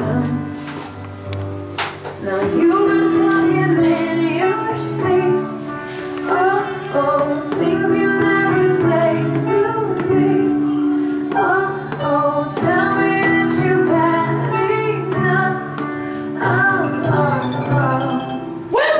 you. Now you've been talking in your sleep, oh, oh, things you never say to me. Oh, oh, tell me that you've had enough. Oh, oh, oh.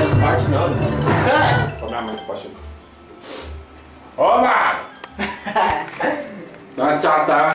Essa parte não, Zé. Cobrar muito, pode. Oba! 来加单。